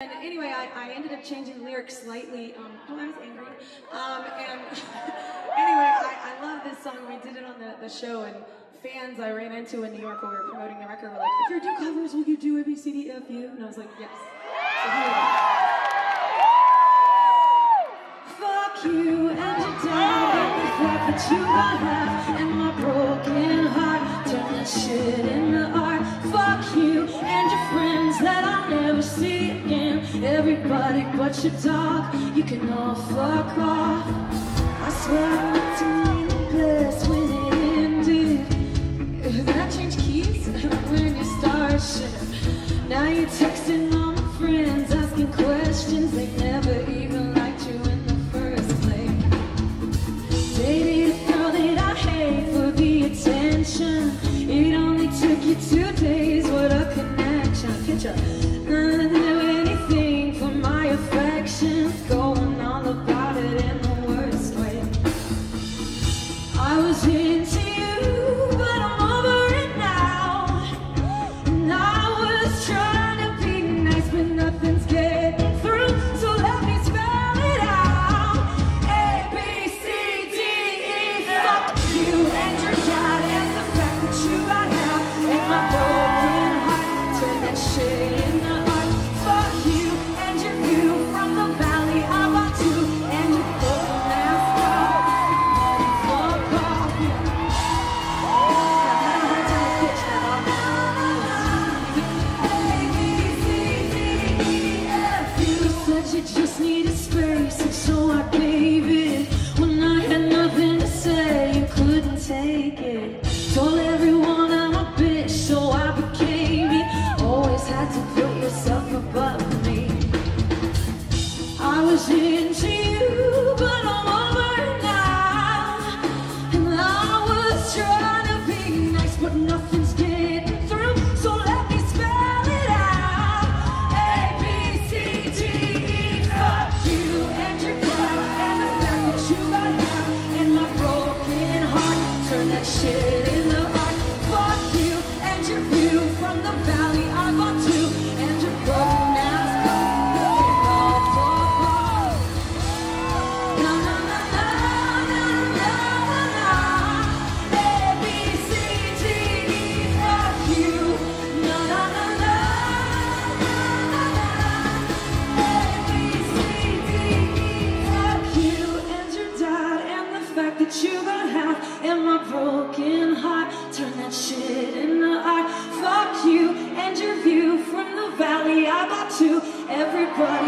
And anyway, I, I ended up changing the lyrics slightly. Um, well, I was angry. Um, and anyway, I, I love this song. We did it on the, the show, and fans I ran into in New York when we were promoting the record were like, if you do covers, will you do A, B, C, D, F, U? And I was like, yes. So. Fuck you and your dad and the fact that you got half and my broken again. Everybody but your dog, you can all fuck off. I swear I meant to mean the best when it ended. Then I changed keys when you started shit. Now you're texting all my friends, asking questions. They never even liked you in the first place. Dated a girl that I hate for the attention. It only took you two days, what a connection. Picture just need shit. and my broken heart. Turn that shit into art. Fuck you and your view from the valley. I got to everybody.